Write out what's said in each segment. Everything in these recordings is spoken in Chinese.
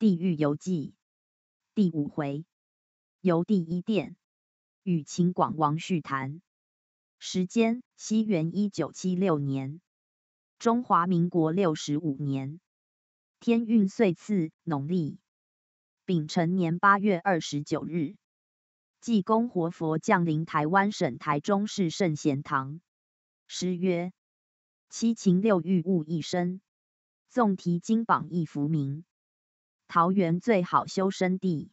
地狱游记第五回，游第一殿，与秦广王叙谈。时间：西元一九七六年，中华民国六十五年，天运岁次农历丙辰年八月二十九日，济公活佛降临台湾省台中市圣贤堂。诗曰：七情六欲物一身，纵提金榜一浮名。桃园最好修身地，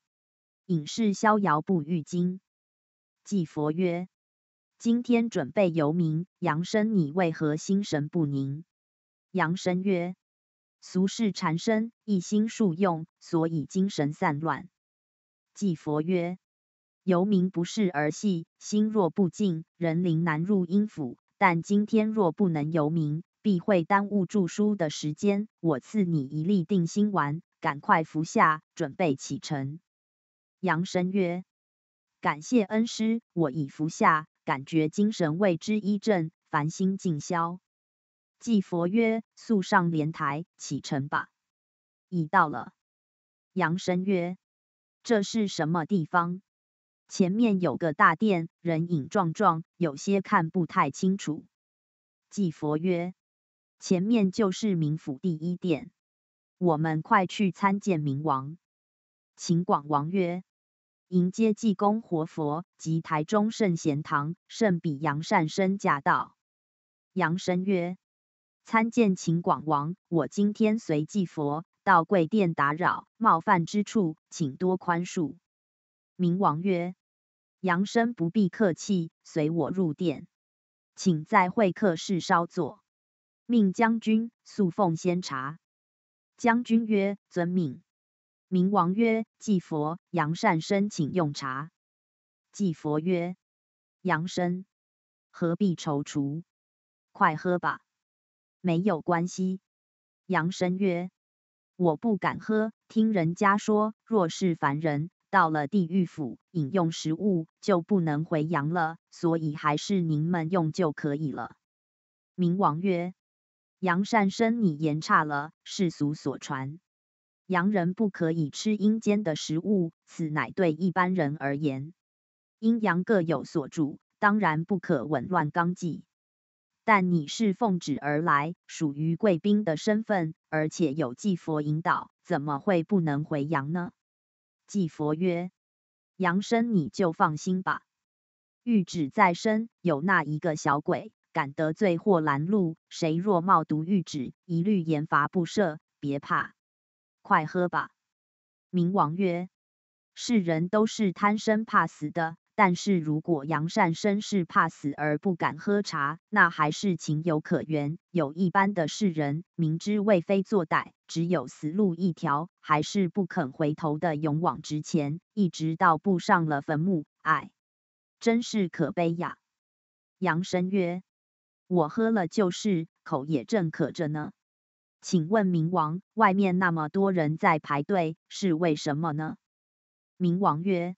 隐士逍遥不遇经。祭佛曰：今天准备游冥，阳生你为何心神不宁？阳生曰：俗世缠身，一心数用，所以精神散乱。祭佛曰：游冥不是儿戏，心若不静，人灵难入阴府。但今天若不能游冥，必会耽误著书的时间。我赐你一粒定心丸。赶快服下，准备启程。杨生曰：“感谢恩师，我已服下，感觉精神为之一振，烦心尽消。”祭佛曰：“速上莲台，启程吧。”已到了。杨生曰：“这是什么地方？前面有个大殿，人影幢幢，有些看不太清楚。”祭佛曰：“前面就是冥府第一殿。”我们快去参见明王。秦广王曰：“迎接济公活佛及台中圣贤堂圣比杨善生驾到。”杨生曰：“参见秦广王，我今天随祭佛到贵殿打扰，冒犯之处，请多宽恕。”明王曰：“杨生不必客气，随我入殿，请在会客室稍坐，命将军速奉仙茶。”将军曰：“遵命。”明王曰：“祭佛，杨善生请用茶。”祭佛曰：“杨生何必踌躇？快喝吧，没有关系。”杨生曰：“我不敢喝，听人家说，若是凡人到了地狱府饮用食物，就不能回阳了，所以还是您们用就可以了。”明王曰。杨善生，你言差了。世俗所传，洋人不可以吃阴间的食物，此乃对一般人而言。阴阳各有所主，当然不可紊乱纲纪。但你是奉旨而来，属于贵宾的身份，而且有祭佛引导，怎么会不能回阳呢？祭佛曰：“杨生，你就放心吧。玉旨在身，有那一个小鬼。”敢得罪或拦路，谁若冒毒谕旨，一律严罚不赦。别怕，快喝吧。明王曰：世人都是贪生怕死的，但是如果杨善生是怕死而不敢喝茶，那还是情有可原。有一般的世人，明知为非作歹，只有死路一条，还是不肯回头的，勇往直前，一直到步上了坟墓。唉，真是可悲呀。杨生曰。我喝了就是，口也正渴着呢。请问冥王，外面那么多人在排队，是为什么呢？冥王曰：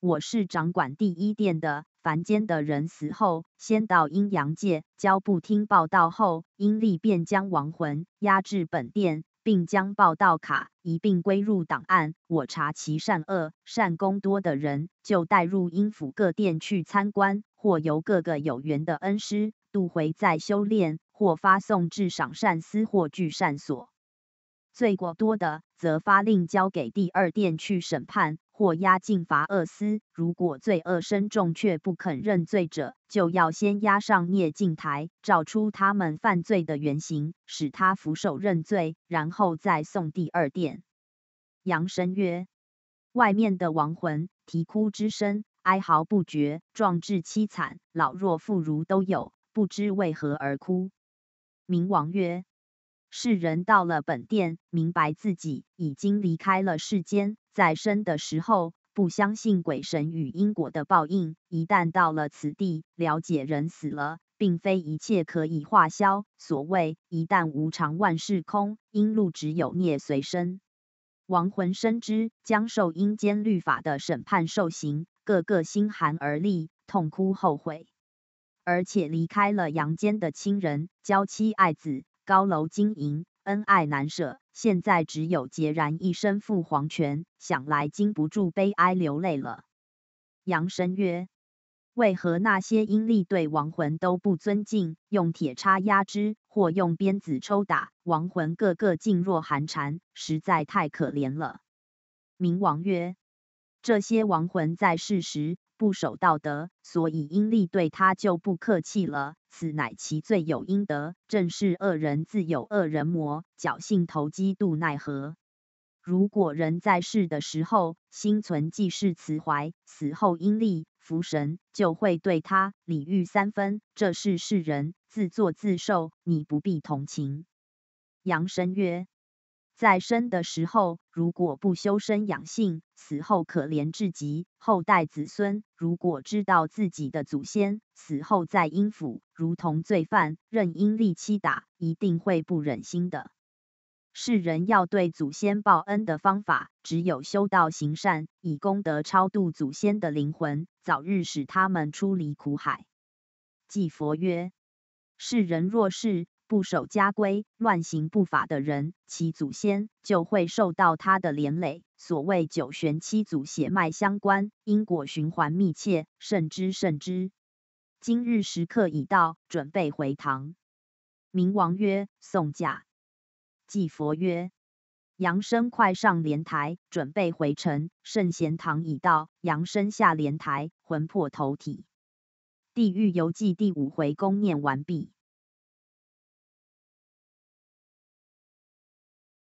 我是掌管第一殿的，凡间的人死后，先到阴阳界交部听报道后，阴历便将亡魂押至本殿，并将报道卡一并归入档案。我查其善恶，善功多的人，就带入阴府各殿去参观，或由各个有缘的恩师。度回再修炼，或发送至赏善司或聚善所；罪过多的，则发令交给第二殿去审判，或押进罚恶司。如果罪恶深重却不肯认罪者，就要先押上孽镜台，照出他们犯罪的原形，使他俯首认罪，然后再送第二殿。杨生曰：外面的亡魂啼哭之声，哀嚎不绝，壮志凄惨，老弱妇孺都有。不知为何而哭。明王曰：世人到了本殿，明白自己已经离开了世间，在生的时候不相信鬼神与因果的报应，一旦到了此地，了解人死了，并非一切可以化消。所谓一旦无常，万事空，阴路只有孽随身。亡魂深知将受阴间律法的审判受刑，个个心寒而栗，痛哭后悔。而且离开了阳间的亲人、娇妻、爱子、高楼金银，恩爱难舍，现在只有孑然一身赴黄泉，想来经不住悲哀流泪了。杨生曰：为何那些阴历对亡魂都不尊敬，用铁叉压之，或用鞭子抽打，亡魂个个噤若寒蝉，实在太可怜了。明王曰：这些亡魂在世时不守道德，所以阴历对他就不客气了。此乃其罪有应得，正是恶人自有恶人磨，侥幸投机，度奈何？如果人在世的时候心存济世慈怀，死后阴历福神就会对他礼遇三分。这是世人自作自受，你不必同情。杨生曰。在生的时候，如果不修身养性，死后可怜至极。后代子孙如果知道自己的祖先死后在阴府，如同罪犯，任阴力欺打，一定会不忍心的。世人要对祖先报恩的方法，只有修道行善，以功德超度祖先的灵魂，早日使他们出离苦海。祭佛曰：世人若是。不守家规、乱行不法的人，其祖先就会受到他的连累。所谓九玄七祖血脉相关，因果循环密切，慎之慎之。今日时刻已到，准备回堂。明王曰：“送驾。”祭佛曰：“杨生快上莲台，准备回城。圣贤堂已到，杨生下莲台，魂魄投体。地狱游记第五回公念完毕。